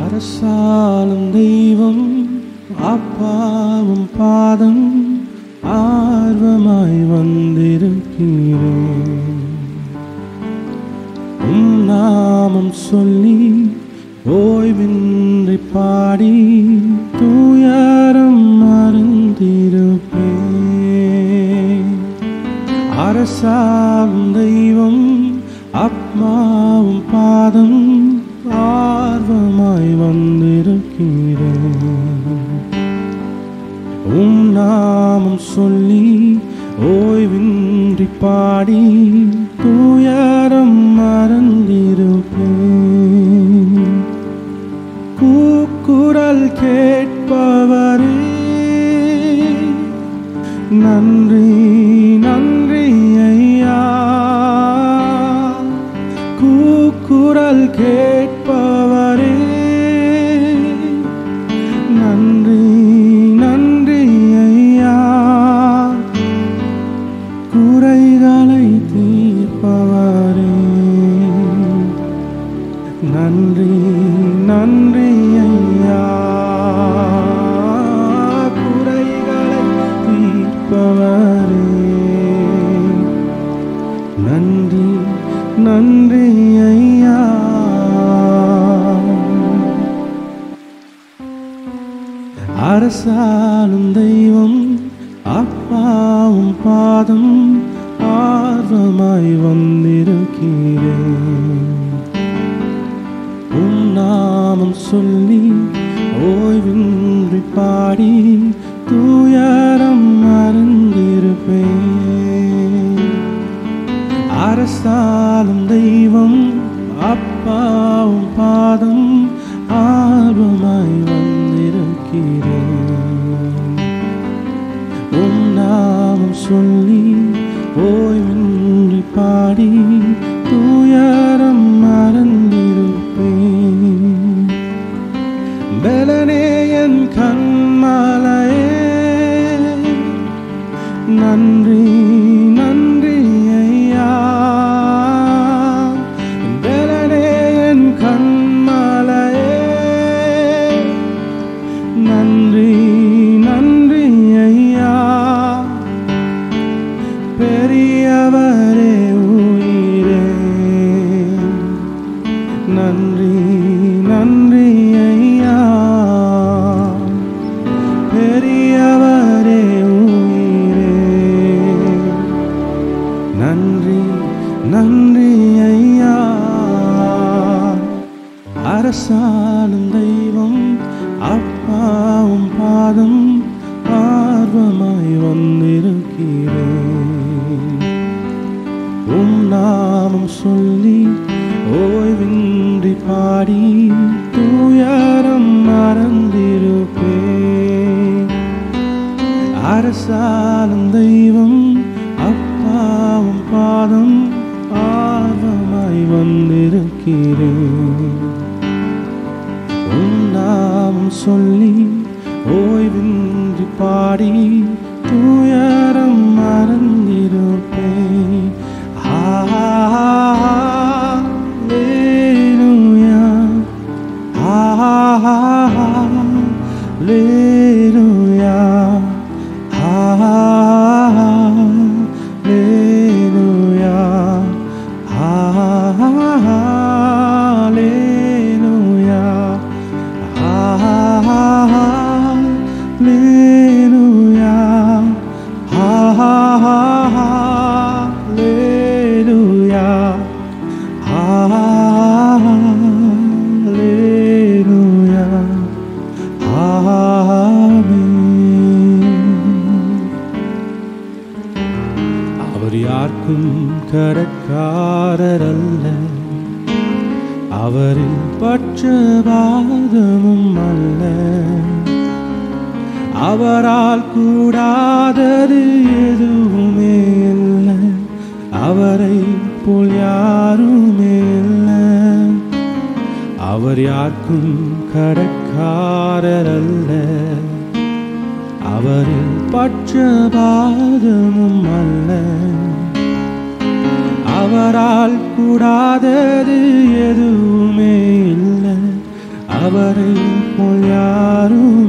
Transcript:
அரசாலும் தெய்வம் அப்பாவும் பாதம் ஆர்வமாய் வந்திருக்கிறேன். நாமம் சொல்லி ஓய்வின்றி பாடி தூயா அரசாலும் தெய்வம் ஆத்மாவும் பாதம் ஆர்வமாய் வந்திருக்கிறேன். உம் நாமம் சொல்லி ஓய்வின்றி பாடி துயரம் மறந்திருப்பேன். கூக்குரல் கேட்பவரே நன்றி. நன்றி ஐயா. அரசாலும் தெய்வம் அப்பாவும் பாதம் ஆர்வமாய் வந்திருக்கிறேன். உம் நாமம் சொல்லி ஓய்வின்றி பாடி துயரம் மறந்திருப்பேன். அரசாலும் தெய்வம் அப்பாவும் பாதம் ஆர்வமாய் வந்திருக்கிறேன். உம் நாமம் சொல்லி ஓய்வின்றி பாடி துயரம் மறந்திருப்பேன். பலனே என் கண்மாலையே நன்றி. நன்றி நன்றி ஐயா. பெரியவரே உயிரே. நன்றி நன்றி ஐயா. பெரியவரே உயிரே. நன்றி நன்றி ஐயா. அரசாலும் தெய்வம் அப்பாவும் பாதம் ஆர்வமாய் வந்திருக்கிறேன் உம் நாமம் சொல்லி ஓய்வின்றி பாடி துயரம் மறந்திருப்பேன் அரசாலும் தெய்வம் அப்பாவும் பாதம் ஆர்வமாய் வந்திருக்கிறேன் நாமம் சொல்லி ஓய்வின்றி பாடி துயரம் மறந்திருப்பேன். ஹalleluya. ஹalleluya. அவர் யாருக்கும் கரக்காரர் அல்ல அவரின் பட்சபாதமும் அல்ல. அவரால் கூடாதது எதுவுமே இல்லை. அவரை போல் யாருமே அவர் யாருக்கும் கடற்காரரல்ல. அவரில் பட்சபாதமும் அல்ல. அவரால் கூடாதது எதுவுமே இல்லை. அவரை போல் யாரும்